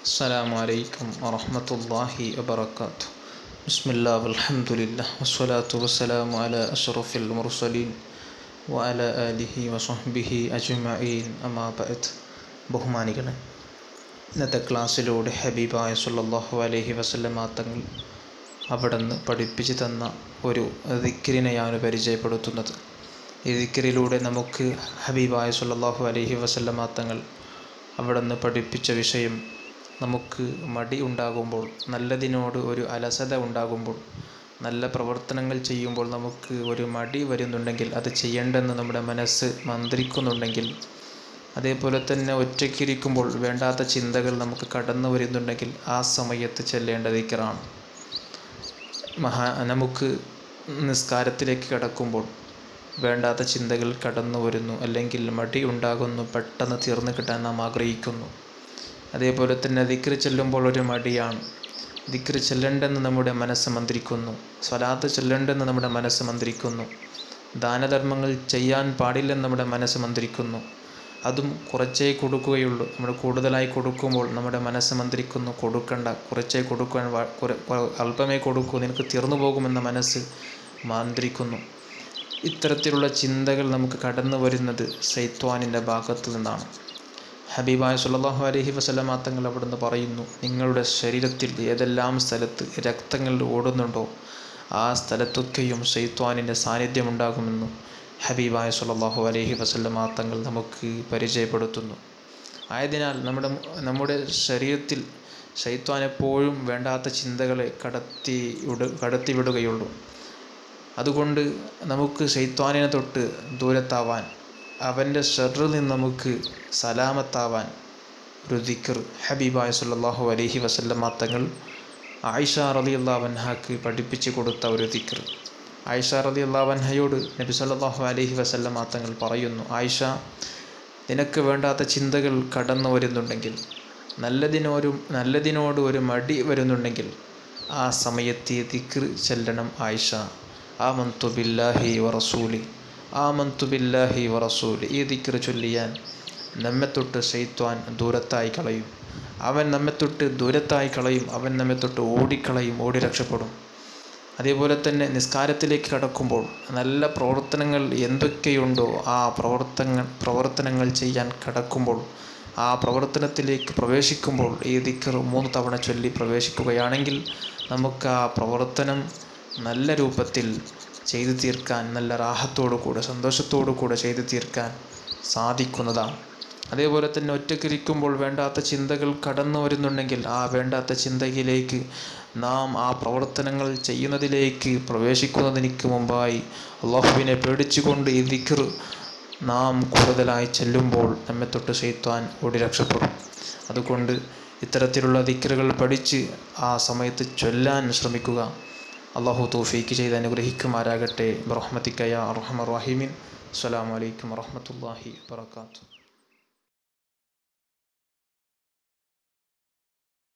السلام عليكم ورحمة الله وبركاته بسم الله والحمد لله والصلاة والسلام على أشرف المرسلين وعلى آله وصحبه أجمعين أما بعد ബഹുമാനികളെ ഇന്നത്തെ ക്ലാസ്സിലൂടെ ഹബീബായ സല്ലല്ലാഹു അലൈഹി വസല്ലമ തങ്ങൾ അവിടുന്ന് പഠിപ്പിച്ചു തന്ന ഒരു ദിക്രിനെയാണ് പരിചയപ്പെടുത്തുന്നത് ഈ ദിക്രിലൂടെ നമുക്ക് ഹബീബായ സല്ലല്ലാഹു അലൈഹി വസല്ലമ തങ്ങൾ അവിടുന്ന് പഠിപ്പിച്ച വിഷയം നമുക്ക് മടി ഉണ്ടാകുമ്പോൾ നല്ലതിനോട് ഒരു അലസത ഉണ്ടാകുമ്പോൾ നല്ല പ്രവർത്തനങ്ങൾ ചെയ്യുമ്പോൾ നമുക്ക് ഒരു മടി വരുന്നുണ്ടെങ്കിൽ അത് ചെയ്യേണ്ടെന്ന് നമ്മുടെ മനസ്സ് മന്ത്രിക്കുന്നുണ്ടെങ്കിൽ അതേപോലെ തന്നെ ഒറ്റയ്ക്കിരിക്കുമ്പോൾ വേണ്ടാത്ത ചിന്തകൾ നമുക്ക് കടന്നു വരുന്നുണ്ടെങ്കിൽ ആ സമയത്ത് ചെല്ലേണ്ട ദിക്കറാണ് മഹാ നമുക്ക് നിസ്കാരത്തിലേക്ക് കടക്കുമ്പോൾ വേണ്ടാത്ത ചിന്തകൾ കടന്നു വരുന്നു അല്ലെങ്കിൽ മടി ഉണ്ടാകുന്നു പെട്ടെന്ന് തീർന്നു കിട്ടാൻ നാം ആഗ്രഹിക്കുന്നു. അതേപോലെ തന്നെ ദിക്ർ ചെല്ലുമ്പോൾ ഒരു മടിയാണ്. ദിക്ർ ചെല്ലണ്ടെന്ന് നമ്മുടെ മനസ്സ് മന്ത്രിക്കുന്നു. സ്വലാത്ത് ചെല്ലണ്ടെന്ന് നമ്മുടെ മനസ്സ് മന്ത്രിക്കുന്നു. ദാനധർമ്മങ്ങൾ ചെയ്യാൻ പാടില്ലെന്ന് നമ്മുടെ മനസ്സ് മന്ത്രിക്കുന്നു. അതും കുറച്ചേ കൊടുക്കുകയുള്ളൂ. നമ്മൾ കൂടുതലായി കൊടുക്കുമ്പോൾ നമ്മുടെ മനസ്സ് മന്ത്രിക്കുന്നു. കൊടുക്കണ്ട. കുറച്ചേ കൊടുക്കാൻ അല്പമേ കൊടുക്കൂ. നിനക്ക് തീർന്നു പോകുമെന്ന മനസ്സ് മന്ത്രിക്കുന്നു. ഇത്തരത്തിലുള്ള ചിന്തകൾ നമുക്ക് കടന്നു വരുന്നത് സൈത്വാനിന്റെ ഭാഗത്തു നിന്നാണ്. ഹബീബായ സുല്ലാഹു അലഹി വസല്ലമ തങ്ങൾ അവിടുന്ന് പറയുന്നു നിങ്ങളുടെ ശരീരത്തിൽ ഏതെല്ലാം സ്ഥലത്ത് രക്തങ്ങൾ ഓടുന്നുണ്ടോ ആ സ്ഥലത്തൊക്കെയും ഷെയ്ത്വാനിന്റെ സാന്നിധ്യം ഉണ്ടാകുമെന്ന് ഹബീബായ സുല്ലാഹു അലഹി വസല്ലമ തങ്ങൾ നമുക്ക് പരിചയപ്പെടുത്തുന്നു. ആയതിനാൽ നമ്മുടെ നമ്മുടെ ശരീരത്തിൽ ശൈത്വാൻ എപ്പോഴും വേണ്ടാത്ത ചിന്തകളെ കടത്തി വിട കടത്തിവിടുകയുള്ളൂ. അതുകൊണ്ട് നമുക്ക് ശൈത്വാനിനെ തൊട്ട് ദൂരത്താവാൻ അവന്റെ ഷെറിൽ നിന്ന് നമുക്ക് സലാമത്താവാൻ ഒരു ദിക്കർ ഹബീബായ സല്ലല്ലാഹു അലഹി വസല്ലമ തങ്ങൾ ആയിഷ റലി അള്ളാവൻഹാക്ക് പഠിപ്പിച്ചു കൊടുത്ത ഒരു ദിക്കർ ആയിഷ റലി അള്ളാവൻഹയോട് നബി സല്ലല്ലാഹു അലഹി വസല്ലമ തങ്ങൾ പറയുന്നു ആയിഷ നിനക്ക് വേണ്ടാത്ത ചിന്തകൾ കടന്നു വരുന്നുണ്ടെങ്കിൽ നല്ലതിനൊരു നല്ലതിനോട് ഒരു മടി വരുന്നുണ്ടെങ്കിൽ ആ സമയത്തെ ദിക്കർ ചെല്ലണം ആയിഷ. ആ മന്തു ബില്ലാഹി വറസൂലി ആ മന്തു ബില്ലാഹി വറസൂൽ ഈ ദിക്കർ ചൊല്ലിയാൻ നമ്മെ തൊട്ട് ശൈത്വാൻ ദൂരത്തായി കളയും. അവൻ നമ്മെ തൊട്ട് ദൂരത്തായി കളയും. അവൻ നമ്മെ തൊട്ട് ഓടിക്കളയും. ഓടി രക്ഷപ്പെടും. അതേപോലെ തന്നെ നിസ്കാരത്തിലേക്ക് കടക്കുമ്പോൾ നല്ല പ്രവർത്തനങ്ങൾ എന്തൊക്കെയുണ്ടോ ആ പ്രവർത്തനങ്ങൾ പ്രവർത്തനങ്ങൾ ചെയ്യാൻ കടക്കുമ്പോൾ ആ പ്രവർത്തനത്തിലേക്ക് പ്രവേശിക്കുമ്പോൾ ഈ ദിക്കർ മൂന്ന് തവണ ചൊല്ലി പ്രവേശിക്കുകയാണെങ്കിൽ നമുക്ക് ആ പ്രവർത്തനം നല്ല രൂപത്തിൽ ചെയ്തു തീർക്കാൻ നല്ല റാഹത്തോടു കൂടെ സന്തോഷത്തോടു കൂടെ ചെയ്തു തീർക്കാൻ സാധിക്കുന്നതാണ്. അതേപോലെ തന്നെ ഒറ്റക്കിരിക്കുമ്പോൾ വേണ്ടാത്ത ചിന്തകൾ കടന്നു വരുന്നുണ്ടെങ്കിൽ ആ വേണ്ടാത്ത ചിന്തയിലേക്ക് നാം ആ പ്രവർത്തനങ്ങൾ ചെയ്യുന്നതിലേക്ക് പ്രവേശിക്കുന്നതിനു മുമ്പായി. അള്ളാഹുവിനെ പേടിച്ചുകൊണ്ട് ഈ ദിക്കർ നാം കൂടുതലായി ചെല്ലുമ്പോൾ നമ്മെ തൊട്ട് ചെയ്ത്താൻ ഓടി രക്ഷപ്പെടും. അതുകൊണ്ട് ഇത്തരത്തിലുള്ള ദിക്കറുകൾ പഠിച്ച് ആ സമയത്ത് ചൊല്ലാൻ ശ്രമിക്കുക. അള്ളാഹു തോഫീക്ക് ചെയ്ത് അനുഗ്രഹിക്കുമാരാകട്ടെ ബ്രഹ്മത്തിക്കയ റഹ്മ റഹീമിൻ. അസ്സലാമു അലൈക്കും വറഹ്മത്തുള്ളാഹി വബറകാതുഹു.